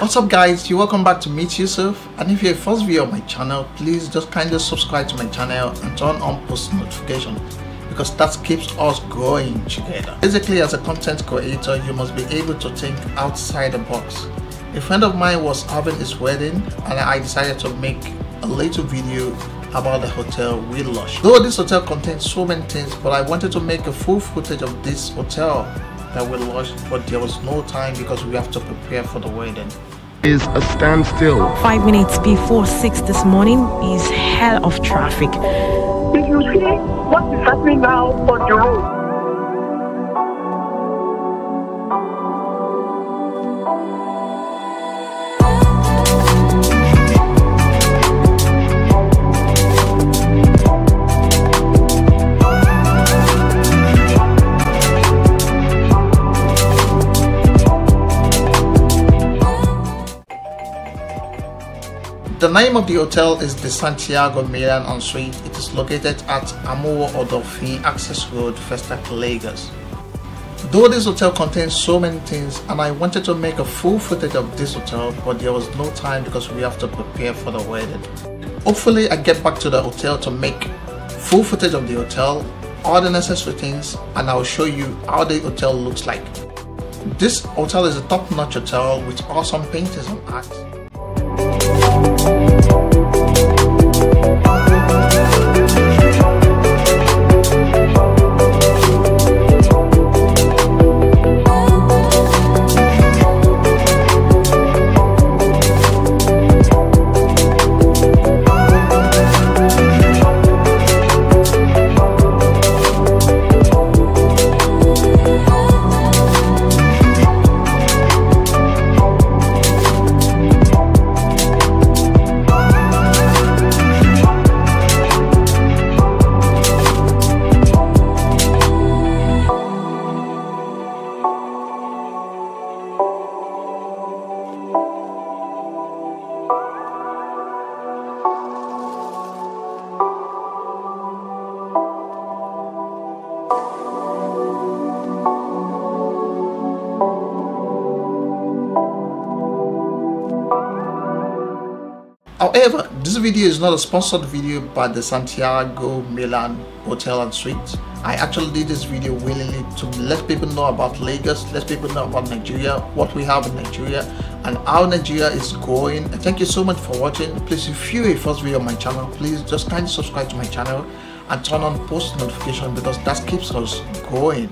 What's up guys, you're welcome back to Meet Yousuph and if you're a first viewer of my channel, please just kindly subscribe to my channel and turn on post notification because that keeps us growing together. Basically as a content creator, you must be able to think outside the box. A friend of mine was having his wedding and I decided to make a little video about the hotel We Lush. Though this hotel contains so many things, but I wanted to make a full footage of this hotel that we lost, but there was no time because we have to prepare for the wedding is a standstill. Five minutes before six this morning is hell of traffic. Did you see what is happening now on the road? The name of the hotel is De Santiago Milan on Suite. It is located at Amuwo Odofin Access Road, Festac, Lagos. Though this hotel contains so many things and I wanted to make a full footage of this hotel but there was no time because we have to prepare for the wedding. Hopefully I get back to the hotel to make full footage of the hotel, all the necessary things and I'll show you how the hotel looks like. This hotel is a top-notch hotel with awesome paintings and art. However, this video is not a sponsored video by De Santiago Milan Hotel and Suites. I actually did this video willingly to let people know about Lagos, let people know about Nigeria, what we have in Nigeria, and how Nigeria is going. And thank you so much for watching. Please, if you're a first video on my channel, please just kindly subscribe to my channel and turn on post notification because that keeps us going.